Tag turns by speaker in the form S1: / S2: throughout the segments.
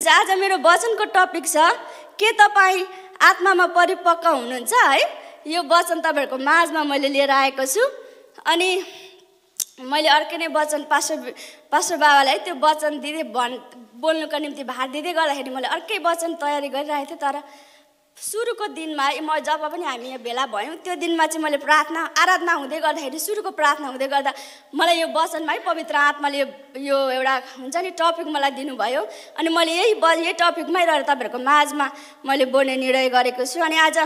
S1: आज मेरो वचनको टपिक छ के तपाईँ आत्मामा परिपक्व हुनुहुन्छ है? यो वचन तपाईँहरूको माझमा मैले लिएर आएको छु। अनि मैले अर्कै नै वचन पास्टर पास्टर बाबालाई त्यो वचन दिँदै भन् बोल्नुको निम्ति भार दिँदै गर्दाखेरि मैले अर्कै वचन तयारी गरिरहेको थिएँ तर सुरुको दिनमा म जब पनि हामी यहाँ भेला भयौँ त्यो दिनमा चाहिँ मैले प्रार्थना आराधना हुँदै गर्दाखेरि सुरुको प्रार्थना हुँदै गर्दा मलाई यो वचनमा है पवित्र आत्माले यो एउटा हुन्छ नि टपिक मलाई दिनुभयो। अनि मैले यही ब यही टपिकमै रहेर तपाईँहरूको माझमा मैले बोल्ने निर्णय गरेको छु। अनि आज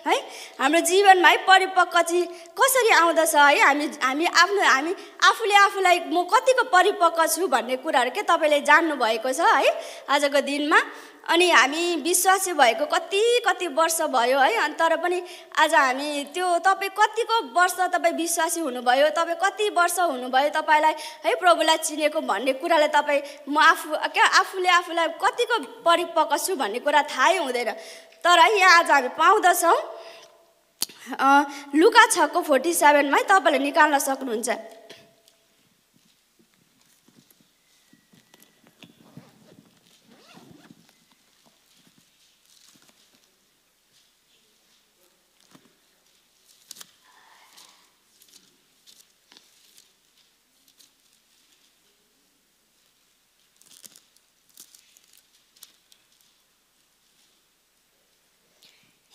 S1: है हाम्रो जीवनमा है परिपक्व चाहिँ कसरी आउँदछ है हामी हामी आफ्नो हामी आफूले आफूलाई म कतिको परिपक्व छु भन्ने कुराहरू के तपाईँले जान्नुभएको छ है? आजको दिनमा अनि हामी विश्वासी भएको कति कति वर्ष भयो है अनि तर पनि आज हामी त्यो तपाईँ कतिको वर्ष तपाईँ विश्वासी हुनुभयो तपाईँ कति वर्ष हुनुभयो तपाईँलाई है प्रभुलाई चिनेको भन्ने कुरालाई तपाईँ म आफू क्या आफूले आफूलाई कतिको परिपक्व छु भन्ने कुरा थाहै हुँदैन। तर है यहाँ आज हामी पाउँदछौँ। लुका छको फोर्टी सेभेनमा तपाईँले निकाल्न सक्नुहुन्छ।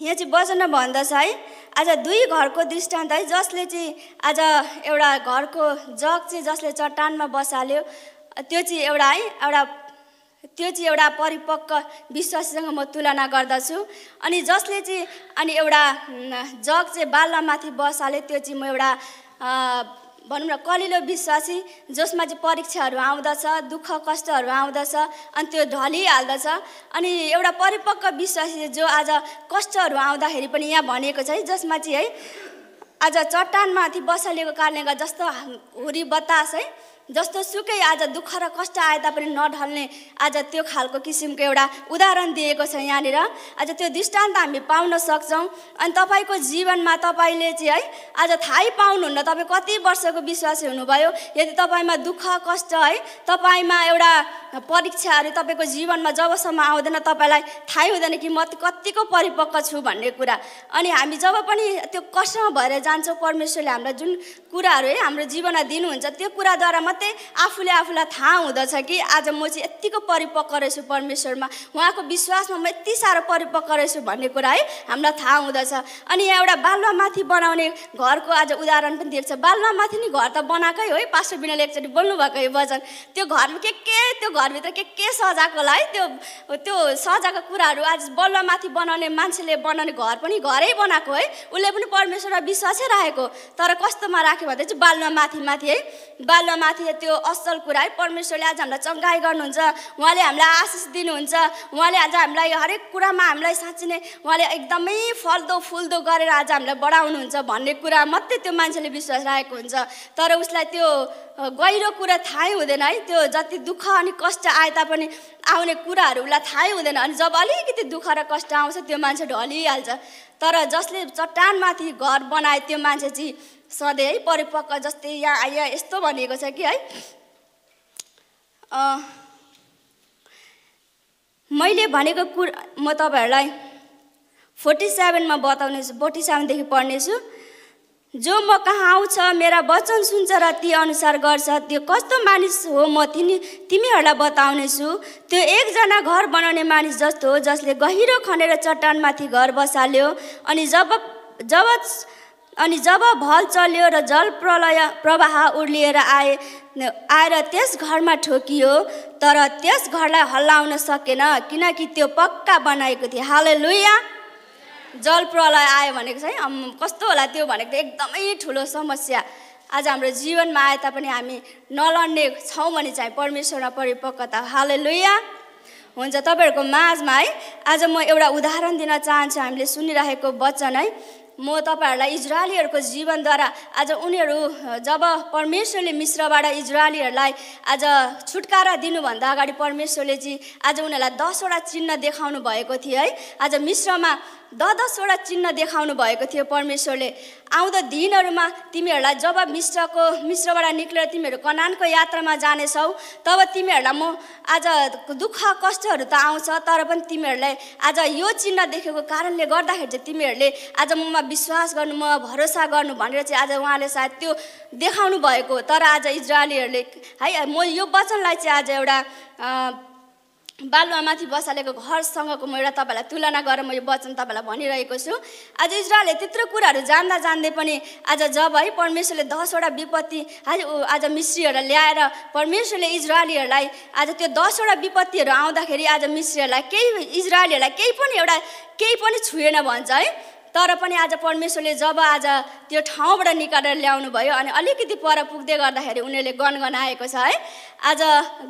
S1: यहाँ चाहिँ वचनमा भन्दछ है। आज दुई घरको दृष्टान्त है जसले चाहिँ आज एउटा घरको जग चाहिँ जसले चट्टानमा बसाल्यो त्यो चाहिँ एउटा है एउटा त्यो चाहिँ एउटा परिपक्व विश्वासीसँग म तुलना गर्दछु। अनि जसले चाहिँ अनि एउटा जग चाहिँ बाल्लामाथि बसाल्यो त्यो चाहिँ म एउटा भनौँ न कलिलो विश्वासी जसमा चाहिँ परीक्षाहरू आउँदछ दुःख कष्टहरू आउँदछ अनि त्यो ढलिहाल्दछ। अनि एउटा परिपक्व विश्वासी जो आज कष्टहरू आउँदाखेरि पनि यहाँ भनिएको छ है जसमा चाहिँ है आज चट्टानमाथि बसालिएको कारणले गर्दा जस्तो हुरी बतास है। जस्तो सुकै आज दुःख र कष्ट आए तापनि नढल्ने आज त्यो खालको किसिमको एउटा उदाहरण दिएको छ यहाँनिर। आज त्यो दृष्टान्त हामी पाउन सक्छौँ। अनि तपाईँको जीवनमा तपाईँले चाहिँ है आज थाहै पाउनुहुन्न। तपाईँ कति वर्षको विश्वासी हुनुभयो? यदि तपाईँमा दुःख कष्ट है तपाईँमा एउटा परीक्षाहरू तपाईँको जीवनमा जबसम्म आउँदैन तपाईँलाई थाहै हुँदैन कि म कतिको परिपक्व छु भन्ने कुरा। अनि हामी जब पनि त्यो कष्टमा भएर जान्छौँ परमेश्वरले हामीलाई जुन कुराहरू है हाम्रो जीवनमा दिनुहुन्छ त्यो कुराद्वारा आफूले आफूलाई थाहा हुँदछ कि आज म चाहिँ यत्तिको परिपक्व रहेछु परमेश्वरमा। उहाँको विश्वासमा म यति साह्रो परिपक्व रहेछु भन्ने कुरा है हामीलाई थाहा हुँदछ। अनि यहाँ एउटा बालुवामाथि बनाउने घरको आज उदाहरण पनि दिएको छ। बालुवामाथि नि घर त बनाएकै हो है पास्टर बिनाले एकचोटि बोल्नुभएको यो वचन। त्यो घरमा के के त्यो घरभित्र के के सजाएको होला है त्यो त्यो सजाएको कुराहरू आज बलुवामाथि बनाउने मान्छेले बनाउने घर पनि घरै बनाएको है। उसले पनि परमेश्वरमा विश्वासै राखेको। तर कस्तोमा राख्यो भने चाहिँ बालुवा माथि है। बालुवा माथि त्यो असल कुरा है परमेश्वरले आज हामीलाई चङ्गाई गर्नुहुन्छ। उहाँले हामीलाई आशिष दिनुहुन्छ। उहाँले आज हामीलाई हरेक कुरामा हामीलाई साँच्ची नै उहाँले एकदमै फल्दो फुल्दो गरेर आज हामीलाई बढाउनुहुन्छ भन्ने कुरा मात्रै त्यो मान्छेले विश्वास राखेको हुन्छ। तर उसलाई त्यो गहिरो कुरा थाहै हुँदैन है। त्यो जति दुःख अनि कष्ट आए तापनि आउने कुराहरू उसलाई थाहै हुँदैन अनि जब अलिकति दुःख र कष्ट आउँछ त्यो मान्छे ढलिहाल्छ। तर जसले चट्टानमाथि घर बनाए त्यो मान्छे चाहिँ सधैँ है परिपक्व जस्तै यहाँ यहाँ यस्तो भनिएको छ कि है? मैले भनेको कुरा म तपाईँहरूलाई फोर्टी सेभेनमा बताउनेछु फोर्टी सेभेनदेखि पढ्नेछु जो म कहाँ आउँछ मेरा वचन सुन्छ र ती अनुसार गर्छ त्यो कस्तो मानिस हो म तिनी तिमीहरूलाई बताउनेछु त्यो एकजना घर बनाउने मानिस जस्तो हो जसले गहिरो खनेर चट्टानमाथि घर बसाल्यो। अनि जब जब अनि जब भल चल्यो र जल प्रलय प्रवाह उर्लिएर आए आएर त्यस घरमा ठोकियो तर त्यस घरलाई हल्लाउन सकेन किनकि त्यो पक्का बनाएको थियो। हाल लुया जल प्रलय आयो भनेको छ है। कस्तो होला त्यो भनेको त एकदमै ठुलो समस्या। आज हाम्रो जीवनमा आए तापनि हामी नलड्ने छौँ भने चाहिँ परमेश्वरमा परिपक्वता हाल लुया हुन्छ तपाईँहरूको माझमा है आज म एउटा उदाहरण दिन चाहन्छु। हामीले सुनिरहेको वचन है म तपाईँहरूलाई इजरायलीहरूको जीवनद्वारा आज उनीहरू जब परमेश्वरले मिश्रबाट इजरायलीहरूलाई आज छुटकारा दिनुभन्दा अगाडि परमेश्वरले चाहिँ आज उनीहरूलाई दसवटा चिन्ह देखाउनु भएको थियो है। आज मिश्रमा द दसवटा चिन्ह देखाउनु भएको थियो। परमेश्वरले आउँदो दिनहरूमा तिमीहरूलाई जब मिश्रको मिश्रबाट निक्लेर तिमीहरू कनानको यात्रामा जानेछौ तब तिमीहरूलाई म आज दुःख कष्टहरू त आउँछ तर पनि तिमीहरूलाई आज यो चिन्ह देखेको कारणले गर्दाखेरि चाहिँ तिमीहरूले आज ममा विश्वास गर्नु म भरोसा गर्नु भनेर चाहिँ आज उहाँले सायद त्यो देखाउनु भएको तर आज इजरायलीहरूले है म यो वचनलाई चाहिँ आज एउटा बालुवामाथि बसालेको घरसँगको म एउटा तपाईँलाई तुलना गरेर म यो वचन तपाईँलाई भनिरहेको छु। आज इजरायलले त्यत्रो कुराहरू जान्दा जान्दै पनि आज जब है परमेश्वरले दसवटा विपत्ति है आज मिश्रीहरूलाई ल्याएर परमेश्वरले इजरायलीहरूलाई आज त्यो दसवटा विपत्तिहरू आउँदाखेरि आज मिश्रीहरूलाई केही इजरायलीहरूलाई केही पनि एउटा केही पनि छुएन भन्छ है। तर पनि आज परमेश्वरले जब आज त्यो ठाउँबाट निकालेर ल्याउनु भयो अनि अलिकति पर पुग्दै गर्दाखेरि उनीहरूले गनगन आएको छ है। आज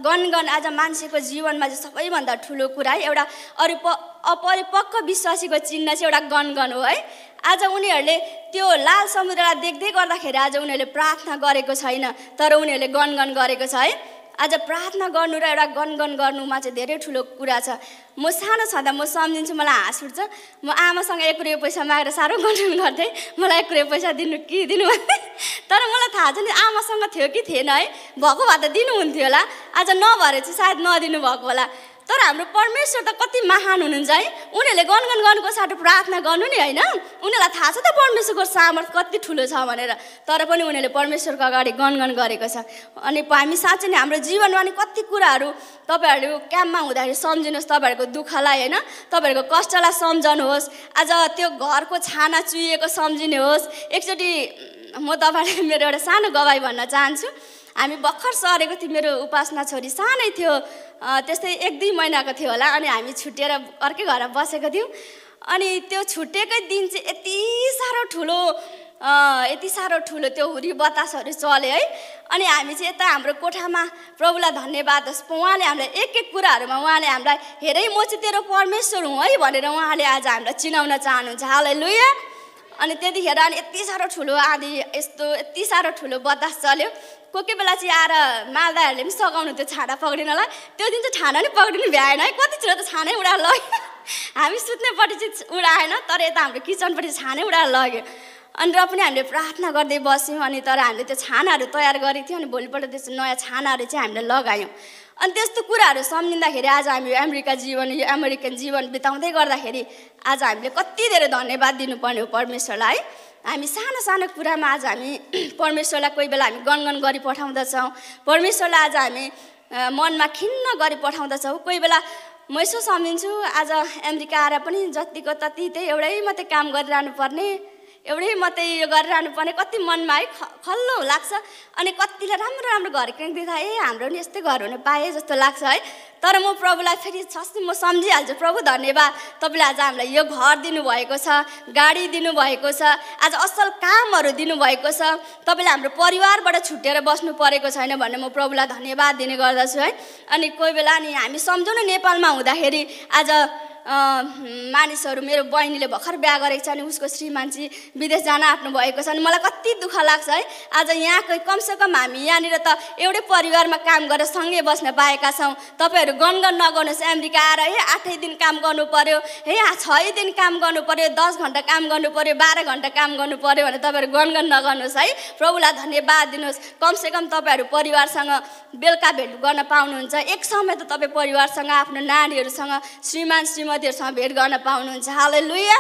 S1: गनगन आज मान्छेको जीवनमा चाहिँ सबैभन्दा ठुलो कुरा है एउटा अरू प अपरिपक्व विश्वासीको चिन्ह चाहिँ एउटा गनगन हो है। आज उनीहरूले त्यो लाल समुद्रलाई देख्दै गर्दाखेरि आज उनीहरूले प्रार्थना गरेको छैन तर उनीहरूले गनगन गरेको छ है। आज प्रार्थना गर्नु र एउटा गनगन गर्नुमा चाहिँ धेरै ठुलो कुरा छ। म सानो छँदा म सम्झिन्छु मलाई हाँस उठ्छ। म आमासँग एक रुपियाँ पैसा मागेर साह्रो गनगन गर्थेँ मलाई एक रुपियाँ पैसा दिनु कि दिनु? तर मलाई थाहा छ नि आमासँग थियो कि थिएन है। भएको भए त दिनुहुन्थ्यो होला। आज नभएर चाहिँ सायद नदिनु भएको होला। तर हाम्रो परमेश्वर त कति महान हुनुहुन्छ है। उनीहरूले गनगन गर्नुको साटो प्रार्थना गर्नु नि होइन। उनीहरूलाई थाहा छ त परमेश्वरको सामर्थ कति ठुलो छ भनेर। तर पनि उनीहरूले परमेश्वरको अगाडि गनगन गरेको छ। अनि हामी साँच्चै नै हाम्रो जीवनमा नि कति कुराहरू तपाईँहरू क्याम्पमा हुँदाखेरि सम्झिनुहोस् तपाईँहरूको दुःखलाई होइन। तपाईँहरूको कष्टलाई सम्झनुहोस्। आज त्यो घरको छाना चुहिएको सम्झिने होस् एकचोटि म तपाईँलाई मेरो एउटा सानो गवाई भन्न चाहन्छु। हामी भर्खर सरेको थियो मेरो उपासना छोरी सानै थियो। त्यस्तै एक दुई महिनाको थियो होला अनि हामी छुट्टिएर अर्कै घरमा बसेको थियौँ। अनि त्यो छुट्टिएकै दिन चाहिँ यति साह्रो ठुलो यति साह्रो ठुलो त्यो हुरी बतासहरू चल्यो है। अनि हामी चाहिँ यता हाम्रो कोठामा प्रभुलाई धन्यवाद होस्। उहाँले हामीलाई एक एक कुराहरूमा उहाँले हामीलाई हेरै म चाहिँ तेरो परमेश्वर हुँ है भनेर उहाँले आज हामीलाई चिनाउन चाहनुहुन्छ। हालै लुया अनि त्यतिखेर अनि यति साह्रो ठुलो आँधी यस्तो यति साह्रो ठुलो बतास चल्यो। कोही कोही बेला चाहिँ आएर माल्दाहरूले पनि सघाउनु त्यो छाना पक्रिनलाई त्यो दिन चाहिँ छाना नि पक्रिनु भ्याएन है। कति छिटो त छानै उडाएर लग्यो। हामी सुत्नेपट्टि चाहिँ उडाएन तर यता हाम्रो किचनपट्टि छानै उडाएर लग्यो। अनि र पनि हामीले प्रार्थना गर्दै बस्यौँ अनि तर हामीले त्यो छानाहरू तयार गरेको थियौँ अनि भोलिपल्ट त्यस्तो नयाँ छानाहरू चाहिँ हामीले लगायौँ। अनि त्यस्तो कुराहरू सम्झिँदाखेरि आज हामी अमेरिका जीवन यो अमेरिकन जीवन बिताउँदै गर्दाखेरि आज हामीले कति धेरै धन्यवाद दिनुपर्ने हो परमेश्वरलाई। है हामी सानो सानो कुरामा आज हामी परमेश्वरलाई कोही बेला हामी गनगन गरी पठाउँदछौँ। परमेश्वरलाई आज हामी मनमा खिन्न गरी पठाउँदछौँ। कोही बेला म यसो सम्झिन्छु आज अमेरिका आएर पनि जतिको तति त्यही एउटै मात्रै काम गरिरहनु पर्ने एउटै मात्रै यो गरिरहनु पर्ने कति मनमा है खल्लो लाग्छ। अनि कतिले राम्रो राम्रो घर देखाए ए हाम्रो नि यस्तै घर हुने पाएँ जस्तो लाग्छ है। तर म प्रभुलाई फेरि छस्ती म सम्झिहाल्छु प्रभु धन्यवाद। तपाईँले आज हामीलाई यो घर दिनुभएको छ गाडी दिनुभएको छ आज असल कामहरू दिनुभएको छ। तपाईँले हाम्रो परिवारबाट छुट्टिएर बस्नु परेको छैन भन्ने म प्रभुलाई धन्यवाद दिने गर्दछु है। अनि कोही बेला नि हामी सम्झौँ न नेपालमा हुँदाखेरि आज मानिसहरू मेरो बहिनीले भर्खर बिहा गरेको छ अनि उसको श्रीमान चाहिँ विदेश जान आँट्नु भएको छ अनि मलाई कति दुःख लाग्छ है। आज यहाँको कमसेकम हामी यहाँनिर त एउटै परिवारमा काम गरेर सँगै बस्न पाएका छौँ। तपाईँहरू गनगन नगर्नुहोस् अमेरिका आएर है आठै दिन काम गर्नु पऱ्यो है छै दिन काम गर्नु पऱ्यो दस घन्टा काम गर्नु पऱ्यो बाह्र घन्टा काम गर्नु पऱ्यो भने तपाईँहरू गनगन नगर्नुहोस् है। प्रभुलाई धन्यवाद दिनुहोस्। कमसेकम तपाईँहरू परिवारसँग बेलुका भेट गर्न पाउनुहुन्छ। एक समय त तपाईँ परिवारसँग आफ्नो नानीहरूसँग श्रीमान श्रीमती श्रीमतीहरूसँग भेट गर्न पाउनुहुन्छ। हालै लुया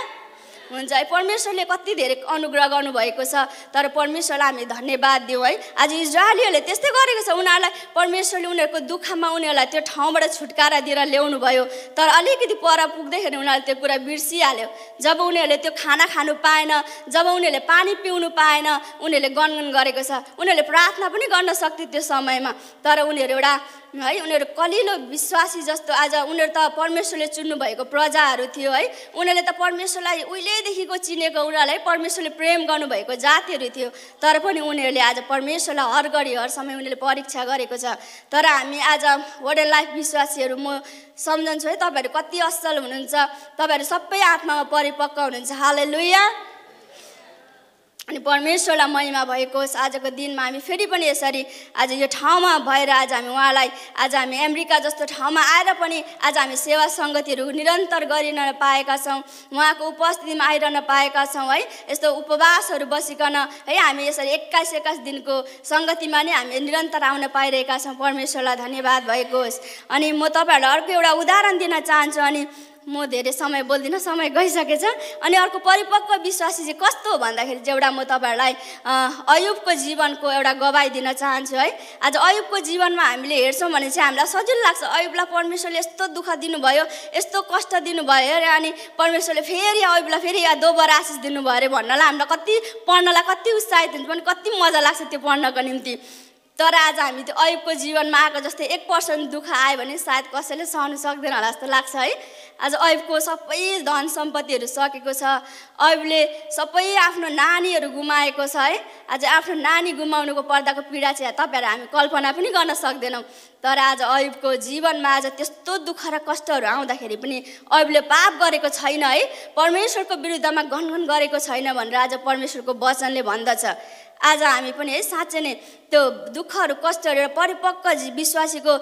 S1: हुन्छ है परमेश्वरले कति धेरै अनुग्रह गर्नुभएको छ तर परमेश्वरलाई हामी धन्यवाद दिउँ है। आज इजरायलीहरूले त्यस्तै गरेको छ उनीहरूलाई परमेश्वरले उनीहरूको दुःखमा उनीहरूलाई त्यो ठाउँबाट छुटकारा दिएर ल्याउनु भयो तर अलिकति पर पुग्दैखेरि उनीहरूले त्यो कुरा बिर्सिहाल्यो। जब उनीहरूले त्यो खाना खानु पाएन जब उनीहरूले पानी पिउनु पाएन उनीहरूले गनगन गरेको छ। उनीहरूले प्रार्थना पनि गर्न सक्थ्यो त्यो समयमा तर उनीहरू एउटा है उनीहरू कलिलो विश्वासी जस्तो आज उनीहरू त परमेश्वरले चुन्नु भएको प्रजाहरू थियो है। उनीहरूले त परमेश्वरलाई उहिलेदेखिको चिनेको उनीहरूलाई परमेश्वरले प्रेम गर्नुभएको जातिहरू थियो। तर पनि उनीहरूले आज परमेश्वरलाई हर घडी हर समय उनीहरूले परीक्षा गरेको छ। तर हामी आज वडल लाइफ विश्वासीहरू म सम्झन्छु है तपाईँहरू कति असल हुनुहुन्छ तपाईँहरू सबै आत्मामा परिपक्व हुनुहुन्छ। हालै लुया अनि परमेश्वरलाई महिमा भएको होस्। आजको दिनमा हामी फेरि पनि यसरी आज यो ठाउँमा भएर आज हामी उहाँलाई आज हामी अमेरिका जस्तो ठाउँमा आएर पनि आज हामी सेवा सङ्गतिहरू निरन्तर गरिरहन पाएका छौँ। उहाँको उपस्थितिमा आइरहन पाएका छौँ है। यस्तो उपवासहरू बसिकन है हामी यसरी एक्काइस एक्काइस दिनको सङ्गतिमा नै हामी निरन्तर आउन पाइरहेका छौँ। परमेश्वरलाई धन्यवाद भएको होस्। अनि म तपाईँहरूलाई अर्को एउटा उदाहरण दिन चाहन्छु अनि म धेरै समय बोल्दिनँ समय गइसकेछ। अनि अर्को परिपक्व विश्वासी चाहिँ कस्तो हो भन्दाखेरि चाहिँ एउटा म तपाईँहरूलाई अयुबको जीवनको एउटा गवाई दिन चाहन्छु है। आज अयुबको जीवनमा हामीले हेर्छौँ भने चाहिँ हामीलाई सजिलो लाग्छ। अयुबलाई परमेश्वरले यस्तो दुःख दिनुभयो यस्तो कष्ट दिनुभयो अरे अनि परमेश्वरले फेरि अयुबलाई फेरि यहाँ दोबारा आशिष दिनुभयो अरे भन्नलाई हामीलाई कति पढ्नलाई कति उत्साहित हुन्छ पनि कति मजा लाग्छ त्यो पढ्नको निम्ति। तर आज हामी त्यो अयुबको जीवनमा आएको जस्तै एक पर्सेन्ट दुःख आयो भने सायद कसैले सहनु सक्दैन होला जस्तो लाग्छ है। आज अयुबको सबै धन सम्पत्तिहरू सकेको छ। अयुबले सबै आफ्नो नानीहरू गुमाएको छ है। आज आफ्नो नानी गुमाउनुको पर्दाको पीडा चाहिँ तपाईँहरू हामी कल्पना पनि गर्न सक्दैनौँ। तर आज अयुबको जीवनमा आज त्यस्तो दुःख र कष्टहरू आउँदाखेरि पनि अयुबले पाप गरेको छैन है। परमेश्वरको विरुद्धमा गनगन गरेको छैन भनेर आज परमेश्वरको वचनले भन्दछ। आज हामी पनि है साँच्चै नै त्यो दुःखहरू कष्टहरू एउटा परिपक्व विश्वासीको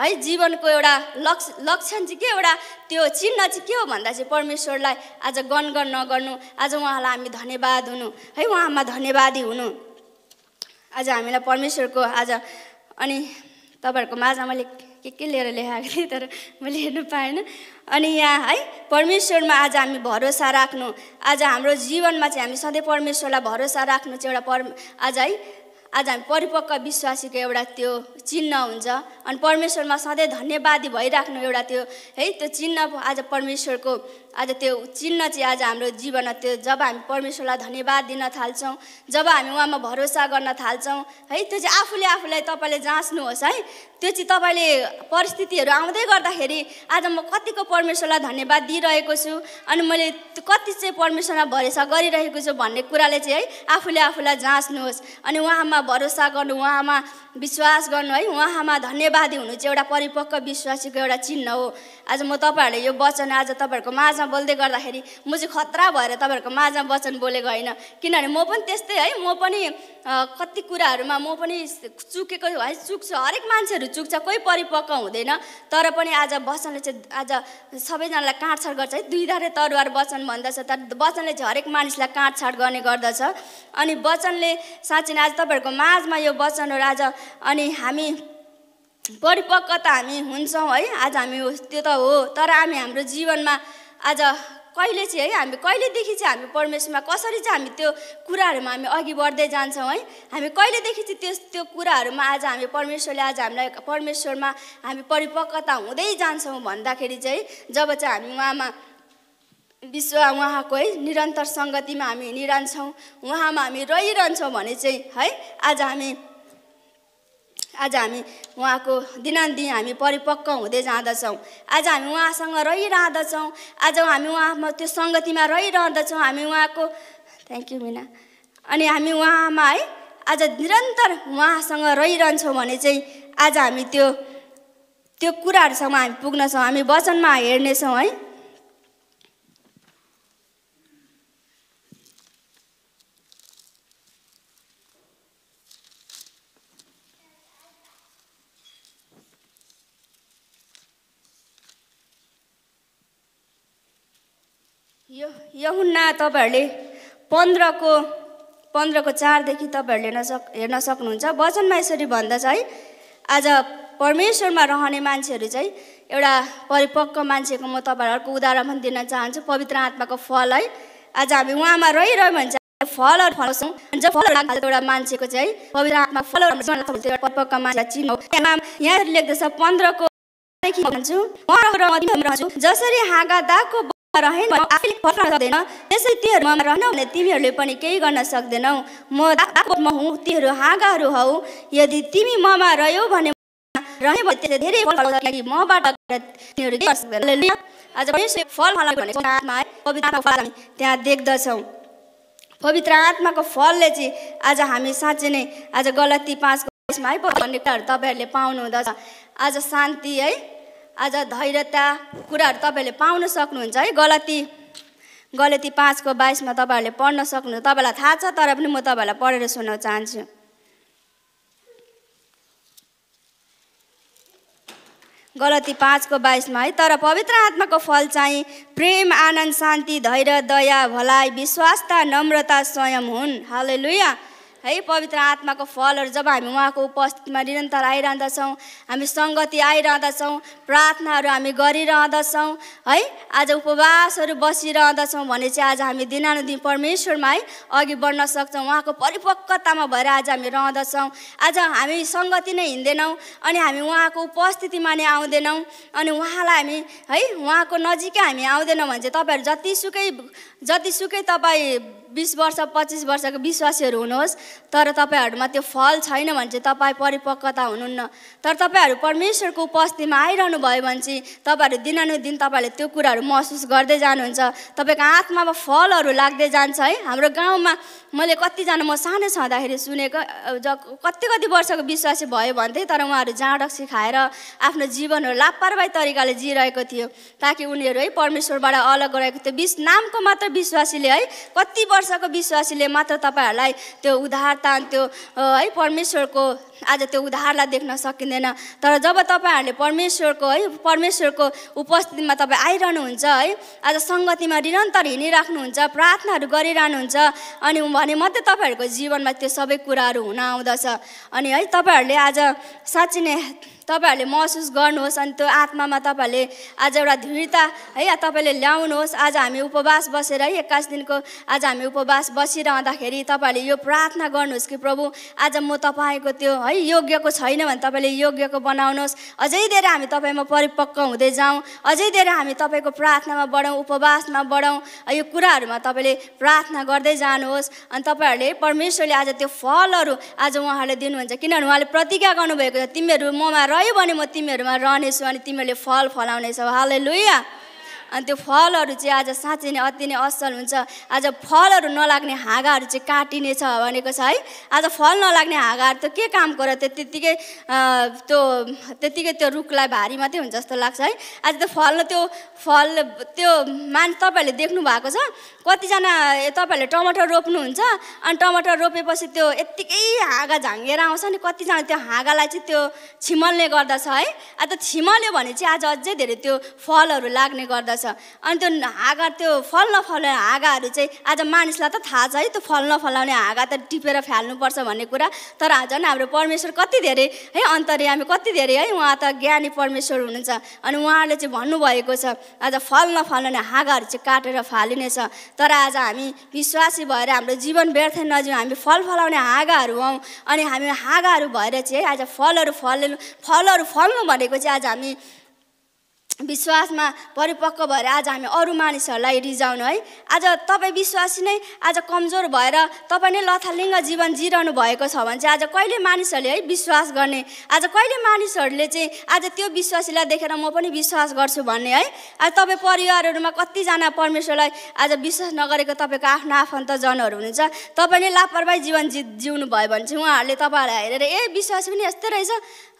S1: है जीवनको एउटा लक्ष लक्षण चाहिँ के एउटा त्यो चिन्ह चाहिँ के हो भन्दा चाहिँ परमेश्वरलाई आज गणगण नगर्नु आज उहाँलाई हामी धन्यवाद हुनु है उहाँमा धन्यवादी हुनु। आज हामीलाई परमेश्वरको आज अनि तपाईँहरूको माझमा मैले के के लिएर ल्याएको थिएँ तर मैले हेर्नु पाएन। अनि यहाँ है परमेश्वरमा आज हामी भरोसा राख्नु आज हाम्रो जीवनमा चाहिँ हामी सधैँ परमेश्वरलाई भरोसा राख्नु चाहिँ एउटा पर आज है आज हामी परिपक्व विश्वासीको एउटा त्यो चिन्ह हुन्छ। अनि परमेश्वरमा सधैँ धन्यवादी भइराख्नु एउटा त्यो है त्यो चिन्ह आज परमेश्वरको आज त्यो चिन्ह चाहिँ आज हाम्रो जीवनमा त्यो जब हामी परमेश्वरलाई धन्यवाद दिन थाल्छौँ जब हामी उहाँमा भरोसा गर्न थाल्छौँ है त्यो चाहिँ आफूले आफूलाई तपाईँले जाँच्नुहोस् है। त्यो चाहिँ तपाईँले परिस्थितिहरू आउँदै गर्दाखेरि आज म कतिको परमेश्वरलाई धन्यवाद दिइरहेको छु अनि मैले कति चाहिँ परमेश्वरमा भरोसा गरिरहेको छु भन्ने कुराले चाहिँ है आफूले आफूलाई जाँच्नुहोस् अनि उहाँमा भरोसा गर्नु उहाँमा विश्वास गर्नु है उहाँमा धन्यवादी हुनु चाहिँ एउटा परिपक्व विश्वासीको एउटा चिन्ह हो। आज म तपाईँहरूले यो वचन आज तपाईँहरूको माझमा बोल्दै गर्दाखेरि म चाहिँ खतरा भएर तपाईँहरूको माझमा वचन बोलेको होइन। किनभने म पनि त्यस्तै है म पनि कति कुराहरूमा म पनि चुकेको है चुक्छु। हरेक मान्छेहरू चुक्छ कोही परिपक्व हुँदैन। तर पनि आज वचनले चाहिँ आज सबैजनालाई काँडछाड गर्छ है। दुई धारे तरुवार वचन भन्दछ तर वचनले चाहिँ हरेक मानिसलाई काँडछाड गर्ने गर्दछ। अनि वचनले साँच्चै नै आज तपाईँहरूको माझमा यो वचनहरू आज अनि हामी परिपक्वता हामी हुन्छौँ है। आज हामी त्यो त हो। तर हामी हाम्रो जीवनमा आज कहिले चाहिँ है हामी कहिलेदेखि चाहिँ हामी परमेश्वरमा कसरी चाहिँ हामी त्यो कुराहरूमा हामी अघि बढ्दै जान्छौँ है? हामी कहिलेदेखि चाहिँ त्यस त्यो कुराहरूमा आज हामी परमेश्वरले आज हामीलाई परमेश्वरमा हामी परिपक्वता हुँदै जान्छौँ भन्दाखेरि चाहिँ जब चाहिँ हामी उहाँमा विश्व उहाँको है निरन्तर सङ्गतिमा हामी हिँडिरहन्छौँ उहाँमा हामी रहिरहन्छौँ भने चाहिँ है आज हामी आज हामी उहाँको दिनान्दिन हामी परिपक्व हुँदै जाँदछौँ। आज हामी उहाँसँग रहिरहँदछौँ। आज हामी उहाँमा त्यो सङ्गतिमा रहिरहँदछौँ। हामी उहाँको थ्याङ्क यू मिना अनि हामी उहाँमा है आज निरन्तर उहाँसँग रहिरहन्छौँ भने चाहिँ आज हामी त्यो त्यो कुराहरूसँग हामी पुग्नेछौँ। हामी वचनमा हेर्नेछौँ है यो यहुन्ना तपाईँहरूले पन्ध्रको पन्ध्रको चारदेखि तपाईँहरूले हेर्न सक हेर्न सक्नुहुन्छ। वचनमा यसरी भन्दछ है आज परमेश्वरमा रहने मान्छेहरू चाहिँ एउटा परिपक्व मान्छेको म तपाईँहरूको उदाहरण पनि दिन चाहन्छु। पवित्र आत्माको फल है। आज हामी उहाँमा रहिरह्यो भने चाहिँ फलहरू फलाउँछौँ एउटा मान्छेको चाहिँ पवित्र आत्मा फलहरू परिपक्व मान्छे चिन्ह यहाँ लेख्दछ पन्ध्रको भन्छु जसरी हाँगा रहेन। आफैले फर्न सक्दैन त्यसै तीहरूमा रहन भने तिमीहरूले पनि केही गर्न सक्दैनौ। म म हुँ तीहरू हाँगाहरू हौ। यदि तिमी ममा रह्यौ भने रह्यो भने त्यसले धेरै मबाट आज फल भनेको आत्मा है। पवित्र हामी त्यहाँ देख्दछौँ। पवित्र आत्माको फलले चाहिँ आज हामी साँच्चै नै आज गलती पाँचको है भन्ने कुराहरू तपाईँहरूले पाउनु हुँदछ आज शान्ति है। आज धैर्यता कुराहरू तपाईँहरूले पाउन सक्नुहुन्छ है। गलती गलती पाँचको बाइसमा तपाईँहरूले पढ्न सक्नुहुन्छ तपाईँलाई थाहा छ तर पनि म तपाईँहरूलाई पढेर सुनाउन चाहन्छु। गलती पाँचको बाइसमा है तर पवित्र आत्माको फल चाहिँ प्रेम आनन्द शान्ति धैर्य दया भलाइ विश्वासता नम्रता स्वयं हुन्। हाले लुया है पवित्र आत्माको फलहरू जब हामी उहाँको उपस्थितिमा निरन्तर आइरहँदछौँ हामी सङ्गति आइरहँदछौँ प्रार्थनाहरू हामी गरिरहँदछौँ है आज उपवासहरू बसिरहँदछौँ भने चाहिँ आज हामी दिनानुदिन परमेश्वरमा है अघि बढ्न सक्छौँ उहाँको परिपक्वतामा भएर आज हामी रहँदछौँ। आज हामी सङ्गति नै हिँड्दैनौँ अनि हामी उहाँको उपस्थितिमा नै आउँदैनौँ अनि उहाँलाई हामी है उहाँको नजिकै हामी आउँदैनौँ भने चाहिँ तपाईँहरू जतिसुकै जतिसुकै तपाईँ बिस वर्ष पच्चिस वर्षको विश्वासीहरू हुनुहोस् तर तपाईँहरूमा त्यो फल छैन भने चाहिँ तपाईँ परिपक्वता हुनुहुन्न। तर तपाईँहरू परमेश्वरको उपस्थितिमा आइरहनु भयो भने चाहिँ तपाईँहरू दिनानुदिन तपाईँहरूले त्यो कुराहरू महसुस गर्दै जानुहुन्छ। तपाईँको आत्मामा फलहरू लाग्दै जान्छ है। हाम्रो गाउँमा मैले कतिजना म सानो छँदाखेरि सुनेको ज कति कति वर्षको विश्वासी भयो भन्थे तर उहाँहरू जाँडक सिकाएर आफ्नो जीवनहरू लापरवाही तरिकाले जिरहेको थियो ताकि उनीहरू है परमेश्वरबाट अलग रहेको थियो। विश नामको मात्र विश्वासीले है कति वर्षको विश्वासीले मात्र तपाईँहरूलाई त्यो उद्धारता त्यो है परमेश्वरको आज त्यो उद्धारलाई देख्न सकिँदैन। तर जब तपाईँहरूले परमेश्वरको है परमेश्वरको उपस्थितिमा तपाईँ आइरहनुहुन्छ है आज सङ्गतिमा निरन्तर हिँडिराख्नुहुन्छ प्रार्थनाहरू गरिरहनुहुन्छ अनि भने मात्रै तपाईँहरूको जीवनमा त्यो सबै कुराहरू हुन आउँदछ। अनि है तपाईँहरूले आज साँच्ची नै तपाईँहरूले महसुस गर्नुहोस् अनि त्यो आत्मामा तपाईँहरूले आज एउटा दृढता है तपाईँले ल्याउनुहोस्। आज हामी उपवास बसेर है एक्काइस दिनको आज हामी उपवास बसिरहँदाखेरि तपाईँहरूले यो प्रार्थना गर्नुहोस् कि प्रभु आज म तपाईँको त्यो है योग्यको छैन भने तपाईँले योग्यको बनाउनुहोस्। अझै धेरै हामी तपाईँमा परिपक्व हुँदै जाउँ। अझै धेरै हामी तपाईँको प्रार्थनामा बढौँ उपवासमा बढौँ। यो कुराहरूमा तपाईँले प्रार्थना गर्दै जानुहोस्। अनि तपाईँहरूले परमेश्वरले आज त्यो फलहरू आज उहाँहरूले दिनुहुन्छ। किनभने उहाँले प्रतिज्ञा गर्नुभएको छ तिमीहरू ममा रह्यो भने म तिमीहरूमा रहनेछु अनि तिमीहरूले फल फलाउनेछौ। हालै लुया अनि त्यो फलहरू चाहिँ आज साँच्चै नै अति नै असल हुन्छ। आज फलहरू नलाग्ने हाँगाहरू चाहिँ काटिनेछ भनेको छ है। आज फल नलाग्ने हाँगाहरू त के कामको र त्यो त्यत्तिकै त्यो त्यत्तिकै त्यो रुखलाई भारी मात्रै हुन्छ जस्तो लाग्छ है। आज त्यो फल त्यो फल त्यो मान तपाईँहरूले देख्नु भएको छ। कतिजना तपाईँहरूले टमाटर रोप्नुहुन्छ अनि टमाटर रोपेपछि त्यो यत्तिकै हाँगा झाँगेर आउँछ नि कतिजना त्यो हाँगालाई चाहिँ त्यो छिमलले गर्दछ है। आज छिमल्यो भने चाहिँ आज अझै धेरै त्यो फलहरू लाग्ने गर्दछ। छ अनि त्यो हाँगा त्यो फल नफलाउने हाँगाहरू चाहिँ आज मानिसलाई त थाहा छ है त्यो फल नफलाउने हाँगा त टिपेर फाल्नुपर्छ भन्ने कुरा। तर आज नि हाम्रो परमेश्वर कति धेरै है अन्तर्यामी कति धेरै है उहाँ त ज्ञानी परमेश्वर हुनुहुन्छ। अनि उहाँले चाहिँ भन्नुभएको छ आज फल नफलाउने हाँगाहरू चाहिँ काटेर फालिनेछ। तर आज हामी विश्वासी भएर हाम्रो जीवन व्यर्थ नजिउँ हामी फल फलाउने हाँगाहरू हौँ। अनि हामी हाँगाहरू भएर चाहिँ है आज फलहरू फल फलहरू फल्नु भनेको चाहिँ आज हामी विश्वासमा परिपक्व भएर आज हामी अरू मानिसहरूलाई रिजाउनु है। आज तपाईँ विश्वासी नै आज कमजोर भएर तपाईँ नै लथालिङ्ग जीवन जिरहनु भएको छ भने चाहिँ आज कहिले मानिसहरूले है विश्वास गर्ने? आज कहिले मानिसहरूले चाहिँ आज त्यो विश्वासीलाई देखेर म पनि विश्वास गर्छु भन्ने है? आज तपाईँ परिवारहरूमा कतिजना परमेश्वरलाई आज विश्वास नगरेको तपाईँको आफ्नो आफन्तजनहरू हुनुहुन्छ। तपाईँले लापरवाही जीवन जि जिउनु भयो भने चाहिँ उहाँहरूले तपाईँहरूलाई हेरेर ए विश्वास पनि यस्तै रहेछ।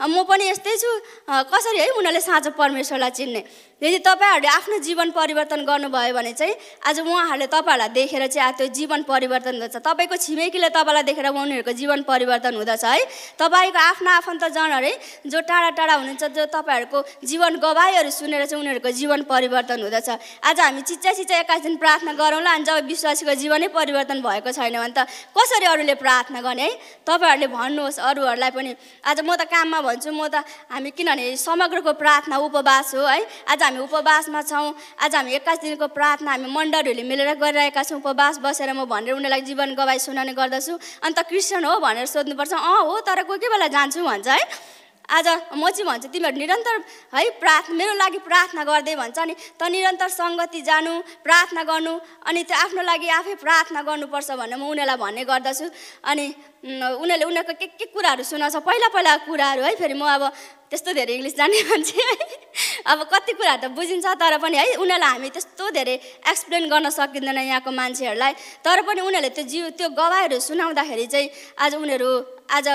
S1: म पनि यस्तै छु। कसरी है उनीहरूले साँचो परमेश्वरलाई चिन्ने? यदि तपाईँहरूले आफ्नो जीवन परिवर्तन गर्नुभयो भने चाहिँ आज उहाँहरूले तपाईँहरूलाई देखेर चाहिँ त्यो जीवन परिवर्तन हुँदछ तपाईँको छिमेकीले तपाईँलाई देखेर उनीहरूको जीवन परिवर्तन हुँदछ है। तपाईँको आफ्नो आफन्तजनहरू है जो टाढा टाढा हुनुहुन्छ जो तपाईँहरूको जीवन गवाईहरू सुनेर चाहिँ उनीहरूको जीवन परिवर्तन हुँदछ। आज हामी चिच्चा चिच्चा एक्काइस दिन प्रार्थना गरौँला अनि जब विश्वासीको जीवनै परिवर्तन भएको छैन भने त कसरी अरूले प्रार्थना गर्ने है? तपाईँहरूले भन्नुहोस् अरूहरूलाई पनि। आज म त काममा भन्छु म त हामी किनभने समग्रको प्रार्थना उपवास हो है। आज हामी उपवासमा छौँ। आज हामी एक्काइस दिनको प्रार्थना हामी मण्डलहरूले मिलेर गरिरहेका छौँ। उपवास बसेर म भनेर उनीहरूलाई जीवन गवाई सुनाउने गर्दछु। अन्त क्रिस्चियन हो भनेर सोध्नुपर्छ। अँ हो तर कोही कोही बेला जान्छु भन्छ है। आज म चाहिँ भन्छु तिमीहरू निरन्तर है प्रार्थ मेरो लागि प्रार्थना गर्दै भन्छ नि त निरन्तर सङ्गति जानु प्रार्थना गर्नु अनि त्यो आफ्नो लागि आफै प्रार्थना गर्नुपर्छ भनेर म उनीहरूलाई भन्ने गर्दछु। अनि उनीहरूले उनीहरूको के के कुराहरू सुनाउँछ? पहिला पहिलाको कुराहरू है फेरि म अब त्यस्तो धेरै इङ्ग्लिस जान्ने मान्छे अब कति कुराहरू त बुझिन्छ तर पनि है उनीहरूलाई हामी त्यस्तो धेरै एक्सप्लेन गर्न सकिँदैन यहाँको मान्छेहरूलाई। तर पनि उनीहरूले त्यो जिउ त्यो गवाईहरू सुनाउँदाखेरि चाहिँ आज उनीहरू आज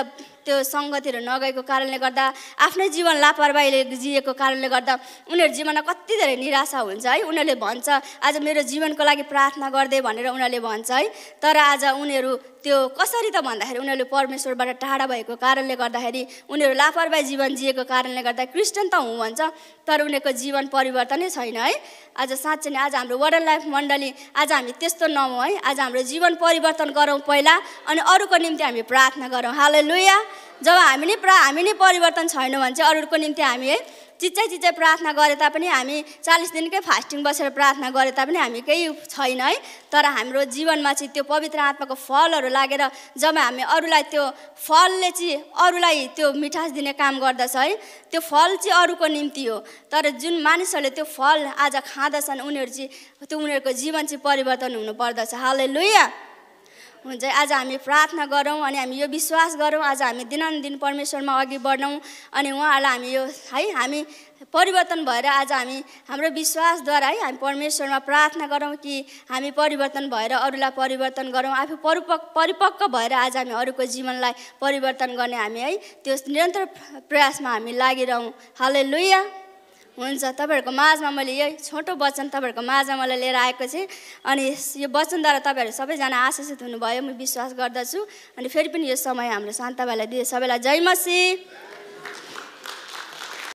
S1: त्यो सङ्गतिहरू नगएको कारणले गर्दा आफ्नै जीवन लापरवाहीले जिएको कारणले गर्दा उनीहरू जीवनमा कति धेरै निराशा हुन्छ है उनीहरूले भन्छ आज मेरो जीवनको लागि प्रार्थना गर्दै भनेर उनीहरूले भन्छ है। तर आज उनीहरू त्यो कसरी त भन्दाखेरि उनीहरूले परमेश्वरबाट टाढा भएको कारणले गर्दाखेरि उनीहरू लापरवाही जीवन जिएको कारणले गर्दा क्रिस्चियन त हुँ भन्छ तर उनीहरूको जीवन परिवर्तनै छैन है। आज साँच्चै नै आज हाम्रो वडल लाइफ मण्डली आज हामी त्यस्तो नहौँ है। आज हाम्रो जीवन परिवर्तन गरौँ पहिला अनि अरूको निम्ति हामी प्रार्थना गरौँ। हाल जब हामी नै प्रा हामी नै परिवर्तन छैनौँ भने चाहिँ अरूको निम्ति हामी है चिच्चै चिच्चै प्रार्थना गरे तापनि हामी चालिस दिनकै फास्टिङ बसेर प्रार्थना गरे तापनि हामी केही छैन है। तर हाम्रो जीवनमा चाहिँ त्यो पवित्र आत्माको फलहरू लागेर जब हामी अरूलाई त्यो फलले चाहिँ अरूलाई त्यो मिठास दिने काम गर्दछ है त्यो फल चाहिँ अरूको निम्ति हो। तर जुन मानिसहरूले त्यो फल आज खाँदछन् उनीहरू चाहिँ त्यो उनीहरूको जीवन चाहिँ परिवर्तन हुनुपर्दछ हालै लुया हुन्छ आज हामी प्रार्थना गरौँ अनि हामी यो विश्वास गरौँ आज हामी दिनानुदिन परमेश्वरमा अघि बढौँ अनि उहाँलाई हामी यो है हामी परिवर्तन भएर आज हामी हाम्रो विश्वासद्वारा है हामी परमेश्वरमा प्रार्थना गरौँ कि हामी परिवर्तन भएर अरूलाई परिवर्तन गरौँ आफू परिपक्व परिपक्व भएर आज हामी अरूको जीवनलाई परिवर्तन गर्ने हामी है त्यो निरन्तर प्रयासमा हामी लागिरहौँ। हालै लुया हुन्छ। तपाईँहरूको माझमा मैले यही छोटो वचन तपाईँहरूको माझमा मलाई लिएर आएको चाहिँ अनि यो वचनद्वारा तपाईँहरू सबैजना आशिषित हुनुभयो म विश्वास गर्दछु। अनि फेरि पनि यो समय हाम्रो शान्ताबाईलाई दिए सबैलाई जय मसी